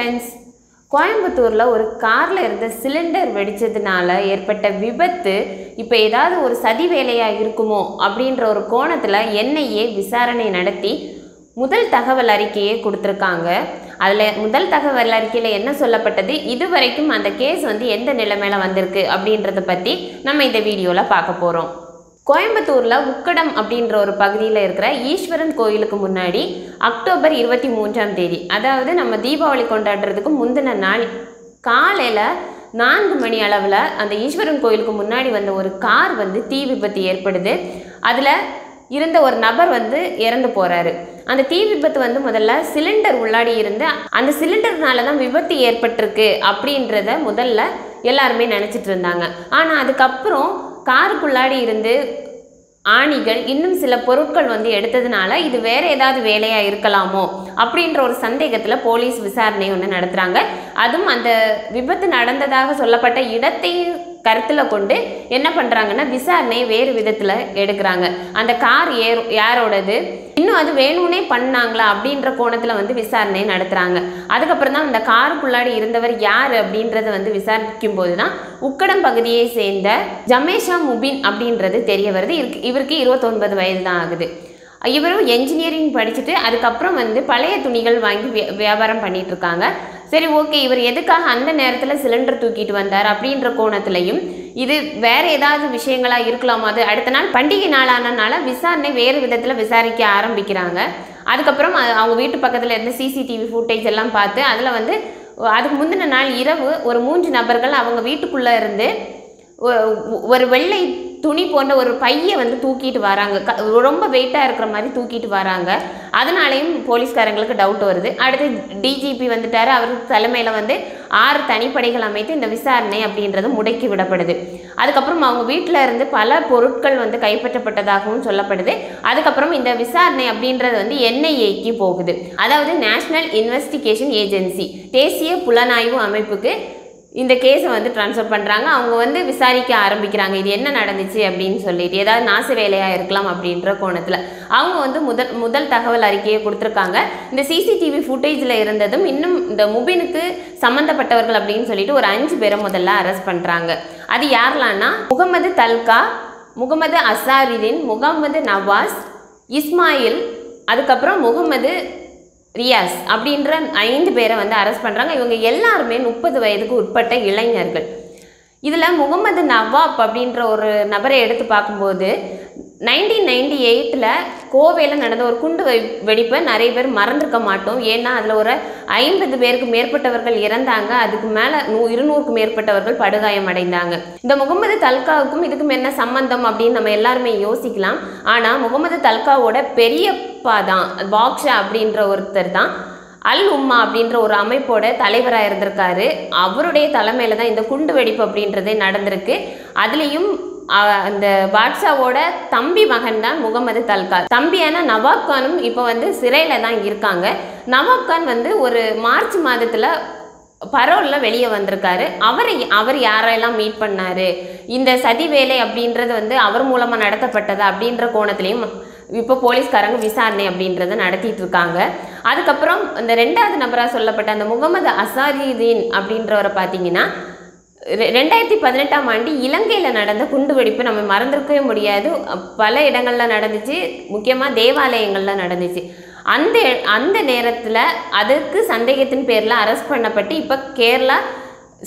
Friends கோயம்புத்தூரில் ஒரு காரில் இருந்த சிலிண்டர் வெடித்ததுனால ஏற்பட்ட விபத்து இப்போ ஏதாவது ஒரு சதி வேலையாக இருக்குமோ அப்படின்ற ஒரு கோணத்தில் என்ஐஏ விசாரணை நடத்தி முதல் தகவல் அறிக்கையை கொடுத்துருக்காங்க. அதில் முதல் தகவல் அறிக்கையில் என்ன சொல்லப்பட்டது? இதுவரைக்கும் அந்த கேஸ் வந்து எந்த நிலைமையில் வந்திருக்கு அப்படின்றத பற்றி நம்ம இந்த வீடியோவில் பார்க்க போகிறோம் கோயம்புத்தூரில் உக்கடம் அப்படின்ற ஒரு பகுதியில் இருக்கிற ஈஸ்வரன் கோயிலுக்கு முன்னாடி அக்டோபர் இருபத்தி மூன்றாம் தேதி அதாவது நம்ம தீபாவளி கொண்டாடுறதுக்கு முந்தின நாள் காலையில் நான்கு மணி அளவில் அந்த ஈஸ்வரன் கோயிலுக்கு முன்னாடி வந்த ஒரு கார் வந்து தீ விபத்து ஏற்படுது. அதில் இருந்த ஒரு நபர் வந்து இறந்து போகிறாரு அந்த தீ விபத்து வந்து முதல்ல சிலிண்டர் உள்ளாடி இருந்து அந்த சிலிண்டர்னால தான் விபத்து ஏற்பட்டிருக்கு அப்படின்றத முதல்ல எல்லாருமே நினச்சிட்டு இருந்தாங்க. ஆனால் அதுக்கப்புறம் காருக்குள்ளாடி இருந்து ஆணிகள் இன்னும் சில பொருட்கள் வந்து எடுத்ததுனால இது வேற ஏதாவது வேலையாக இருக்கலாமோ அப்படின்ற ஒரு சந்தேகத்தில் போலீஸ் விசாரணை ஒன்று நடத்துகிறாங்க அதுவும் அந்த விபத்து நடந்ததாக சொல்லப்பட்ட இடத்தையும் கருத்தில் கொண்டு என்ன பண்ணுறாங்கன்னா விசாரணையை வேறு விதத்தில் எடுக்கிறாங்க. அந்த கார் ஏர் யாரோடது? இன்னும் அது வேணும்னே பண்ணாங்களா? அப்படின்ற கோணத்தில் வந்து விசாரணை நடத்துகிறாங்க அதுக்கப்புறம் தான் அந்த காருக்குள்ளாடி இருந்தவர் யார் அப்படின்றத வந்து விசாரிக்கும் போது தான் உக்கடம் பகுதியை சேர்ந்த ஜமேஷா முபின் அப்படின்றது தெரிய வருது. இவருக்கு இருபத்தொன்பது வயது தான் ஆகுது. இவரும் என்ஜினியரிங் படிச்சுட்டு அதுக்கப்புறம் வந்து பழைய துணிகள் வாங்கி வியா- வியாபாரம் பண்ணிட்டு இருக்காங்க. சரி ஓகே இவர் எதுக்காக அந்த நேரத்தில் சிலிண்டர் தூக்கிட்டு வந்தார் அப்படின்ற கோணத்திலையும் இது வேற ஏதாவது விஷயங்களா இருக்கலாமா? அது அடுத்த நாள் பண்டிகை நாளானனால விசாரணை வேறு விதத்தில் விசாரிக்க ஆரம்பிக்கிறாங்க. அதுக்கப்புறம் அவங்க வீட்டு பக்கத்தில் இருந்து சிசிடிவி ஃபுட்டேஜ் எல்லாம் பார்த்து அதில் வந்து அதுக்கு முந்தின நாள் இரவு ஒரு மூன்று நபர்கள் அவங்க வீட்டுக்குள்ளே இருந்து ஒ- ஒரு வெள்ளை துணி போன்ற ஒரு பையை வந்து தூக்கிட்டு வராங்க. க- ரொம்ப வெயிட்டாக இருக்கிற மாதிரி தூக்கிட்டு வராங்க. அதனாலையும் போலீஸ்காரங்களுக்கு டவுட் வருது. அடுத்து டிஜிபி வந்துட்டாரு. அவர் தலைமையில் வந்து ஆறு தனிப்படைகள் அமைத்து இந்த விசாரணை அப்படின்றது முடக்கி விடப்படுது. அதுக்கப்புறம் அவங்க வீட்டில் இருந்து பல பொருட்கள் வந்து கைப்பற்றப்பட்டதாகவும் சொல்லப்படுது. அதுக்கப்புறம் இந்த விசாரணை அப்படின்றது வந்து என்ஐஏக்கு போகுது. அதாவது நேஷனல் இன்வெஸ்டிகேஷன் ஏஜென்சி தேசிய புலனாய்வு அமைப்புக்கு இந்த கேஸை வந்து ட்ரான்ஸ்ஃபர் பண்ணுறாங்க அவங்க வந்து விசாரிக்க ஆரம்பிக்கிறாங்க. இது என்ன நடந்துச்சு அப்படின்னு சொல்லிட்டு. ஏதாவது நாசு வேலையாக இருக்கலாம் அப்படின்ற கோணத்தில். அவங்க வந்து முதல் முதல் தகவல் அறிக்கையை கொடுத்துருக்காங்க. இந்த சிசிடிவி ஃபுட்டேஜில் இருந்ததும் இன்னும் இந்த முபினுக்கு சம்மந்தப்பட்டவர்கள் அப்படின்னு சொல்லிட்டு ஒரு அஞ்சு பேரை முதல்ல அரெஸ்ட் பண்ணுறாங்க அது யாரெல்லாம்னா முகமது தல்கா முகமது அசாரிதீன் முகமது நவாஸ் இஸ்மாயில் அதுக்கப்புறம் முகமது ரியாஸ் அப்படின்ற ஐந்து பேரை வந்து அரெஸ்ட் பண்ணுறாங்க இவங்க எல்லாருமே முப்பது வயதுக்கு உட்பட்ட இளைஞர்கள். இதில் முகமது நவாப் அப்படின்ற ஒரு நபரை எடுத்து பார்க்கும்போது நைன்டீன் நைன்டி எயிட்டில் கோவையில் நடந்த ஒரு குண்டு வெடிப்பை நிறைய பேர் மறந்துருக்க மாட்டோம். ஏன்னா அதில் ஒரு ஐம்பது பேருக்கு மேற்பட்டவர்கள் இறந்தாங்க. அதுக்கு மேலே நூ இருநூறுக்கும் மேற்பட்டவர்கள் படுகாயம் அடைந்தாங்க. இந்த முகமது தல்காவுக்கும் இதுக்கும் என்ன சம்பந்தம் அப்படின்னு நம்ம எல்லாருமே யோசிக்கலாம். ஆனால் முகமது தல்காவோட பெரியப்பா தான் பாக்ஷா அப்படின்ற ஒருத்தர் தான். அல் உம்மா அப்படின்ற ஒரு அமைப்போட தலைவராக இருந்திருக்காரு. அவருடைய தலைமையில் தான் இந்த குண்டு வெடிப்பு அப்படின்றதே நடந்திருக்கு. அதுலேயும் அந்த பாட்ஷாவோட தம்பி மகன் தான் முகமது தல்கா. தம்பியான நவாப் கானும் இப்போ வந்து சிறையில் தான் இருக்காங்க. நவாப் கான் வந்து ஒரு மார்ச் மாதத்தில் பரோலில் வெளியே வந்திருக்காரு. அவரை அவர் யாரெல்லாம் மீட் பண்ணார்? இந்த சதி வேலை அப்படின்றது வந்து அவர் மூலமாக நடத்தப்பட்டதா அப்படின்ற கோணத்துலேயும் இப்போ போலீஸ்காரங்க விசாரணை அப்படின்றத நடத்திட்டு இருக்காங்க. அதுக்கப்புறம் இந்த ரெண்டாவது நபராக சொல்லப்பட்ட அந்த முகமது அசாரிதீன் அப்படின்றவரை பார்த்தீங்கன்னா ரெண்டாயிரத்தி பதினெட்டாம் ஆண்டு இலங்கையில் நடந்த குண்டுவெடிப்பு நம்ம மறந்துருக்கவே முடியாது. பல இடங்களில் நடந்துச்சு. முக்கியமாக தேவாலயங்களில் நடந்துச்சு. அந்த அந்த நேரத்தில் அதுக்கு சந்தேகத்தின் பேரில் அரெஸ்ட் பண்ணப்பட்டு இப்போ கேரளா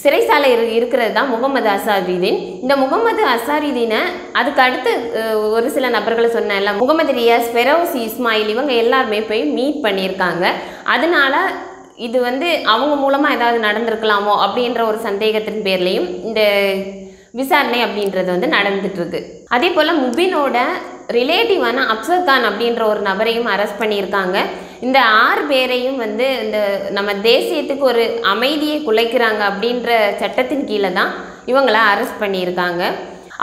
சிறைசாலை இரு இருக்கிறது தான் முகமது அசாரிதீன் இந்த முகமது அசாரிதீனை அதுக்கு அடுத்து ஒரு சில நபர்களை சொன்னேன்ல முகமது ரியாஸ் ஃபெரோஸ் இஸ்மாயில் இவங்க எல்லாருமே போய் மீட் பண்ணியிருக்காங்க. அதனால இது வந்து அவங்க மூலமாக ஏதாவது நடந்திருக்கலாமோ அப்படின்ற ஒரு சந்தேகத்தின் பேர்லையும் இந்த விசாரணை அப்படின்றது வந்து நடந்துட்டுருக்கு. அதே போல் முபினோட ரிலேட்டிவான அப்சர் கான் அப்படின்ற ஒரு நபரையும் அரெஸ்ட் பண்ணியிருக்காங்க. இந்த ஆறு பேரையும் வந்து இந்த நம்ம தேசியத்துக்கு ஒரு அமைதியை குலைக்கிறாங்க அப்படின்ற சட்டத்தின் கீழே தான் இவங்களை அரெஸ்ட் பண்ணியிருக்காங்க.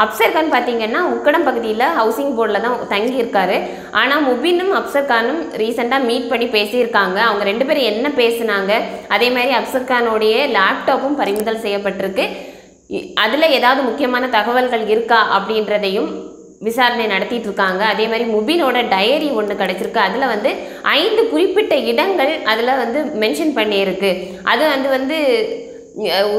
அப்சர் கான் பார்த்தீங்கன்னா உக்கடம் பகுதியில் ஹவுசிங் போர்டில் தான் தங்கியிருக்காரு. ஆனால் முபினும் அப்சர் கானும் ரீசெண்டாக மீட் பண்ணி பேசியிருக்காங்க. அவங்க ரெண்டு பேரும் என்ன பேசுனாங்க? அதே மாதிரி அப்சர்கானுடைய லேப்டாப்பும் பறிமுதல் செய்யப்பட்டிருக்கு. அதில் ஏதாவது முக்கியமான தகவல்கள் இருக்கா அப்படின்றதையும் விசாரணை நடத்திட்டு இருக்காங்க. அதே மாதிரி முபினோட டயரி ஒன்று கிடச்சிருக்கு. அதில் வந்து ஐந்து குறிப்பிட்ட இடங்கள் அதில் வந்து மென்ஷன் பண்ணியிருக்கு. அது வந்து வந்து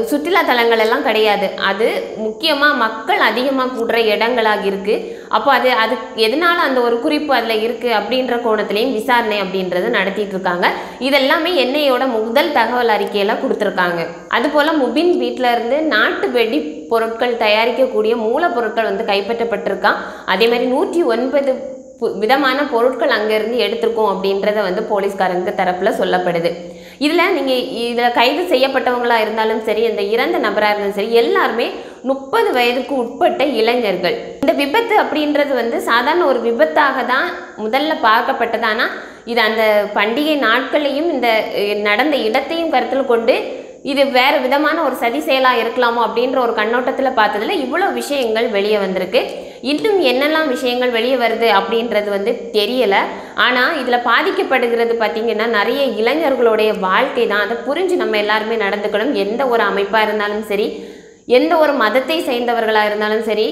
சுற்றுலா தலங்கள் எல்லாம் கிடையாது. அது முக்கியமாக மக்கள் அதிகமாக கூடுற இடங்களாக இருக்குது அப்போ அது அது எதனால் அந்த ஒரு குறிப்பு அதில் இருக்குது அப்படின்ற கோணத்துலேயும் விசாரணை அப்படின்றத நடத்திட்டு இருக்காங்க. இதெல்லாமே என்ஐயோட முதல் தகவல் அறிக்கையில் கொடுத்துருக்காங்க. அதுபோல் முபின் வீட்டில் இருந்து நாட்டு வெடி பொருட்கள் தயாரிக்கக்கூடிய மூலப்பொருட்கள் வந்து கைப்பற்றப்பட்டிருக்கான். அதே மாதிரி நூற்றி ஒன்பது பு- விதமான பொருட்கள் அங்கேருந்து எடுத்திருக்கோம் அப்படின்றத வந்து போலீஸ்காரங்க தரப்பில் சொல்லப்படுது. இதில் நீங்கள் இதில் கைது செய்யப்பட்டவங்களாக இருந்தாலும் சரி இந்த இறந்த நபராக இருந்தாலும் சரி எல்லாருமே முப்பது வயதுக்கு உட்பட்ட இளைஞர்கள். இந்த விபத்து அப்படின்றது வந்து சாதாரண ஒரு விபத்தாக தான் முதல்ல பார்க்கப்பட்டது. ஆனால் இது அந்த பண்டிகை நாட்களையும் இந்த நடந்த இடத்தையும் கருத்தில் கொண்டு இது வேறு விதமான ஒரு சதி செயலாக இருக்கலாமோ அப்படின்ற ஒரு கண்ணோட்டத்தில் பார்த்ததுல இவ்வளோ விஷயங்கள் வெளியே வந்திருக்கு. இன்னும் என்னெல்லாம் விஷயங்கள் வெளியே வருது அப்படின்றது வந்து தெரியலை. ஆனால் இதில் பாதிக்கப்படுகிறது பார்த்திங்கன்னா நிறைய இளைஞர்களுடைய வாழ்க்கை தான். அதை புரிஞ்சு நம்ம எல்லாருமே நடந்துக்கணும். எந்த ஒரு அமைப்பாக இருந்தாலும் சரி எந்த ஒரு மதத்தை சேர்ந்தவர்களாக இருந்தாலும் சரி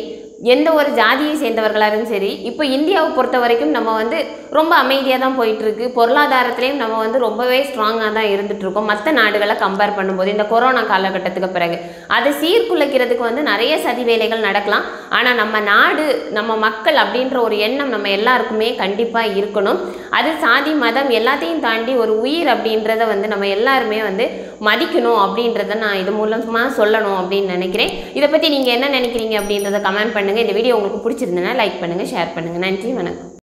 எந்த ஒரு ஜாதியை சேர்ந்தவர்களாலும் சரி இப்போ இந்தியாவை பொறுத்த வரைக்கும் நம்ம வந்து ரொம்ப அமைதியாக தான் போயிட்டுருக்கு. பொருளாதாரத்துலேயும் நம்ம வந்து ரொம்பவே ஸ்ட்ராங்காக தான் இருந்துகிட்ருக்கோம் மற்ற நாடுகளை கம்பேர் பண்ணும்போது இந்த கொரோனா காலகட்டத்துக்கு பிறகு. அதை சீர்குலைக்கிறதுக்கு வந்து நிறைய சதி வேலைகள் நடக்கலாம். ஆனால் நம்ம நாடு நம்ம மக்கள் அப்படின்ற ஒரு எண்ணம் நம்ம எல்லாருக்குமே கண்டிப்பாக இருக்கணும். அது சாதி மதம் எல்லாத்தையும் தாண்டி ஒரு உயிர் அப்படின்றத வந்து நம்ம எல்லாருமே வந்து மதிக்கணும் அப்படின்றத நான் இது மூலமாக சொல்லணும் அப்படின்னு நினைக்கிறேன். இதை பற்றி நீங்கள் என்ன நினைக்கிறீங்க அப்படின்றத கமெண்ட் பண்ணுங்கள் இந்த வீடியோ உங்களுக்கு பிடிச்சிருந்தனா லைக் பண்ணுங்கள் ஷேர் பண்ணுங்கள் நன்றி வணக்கம்.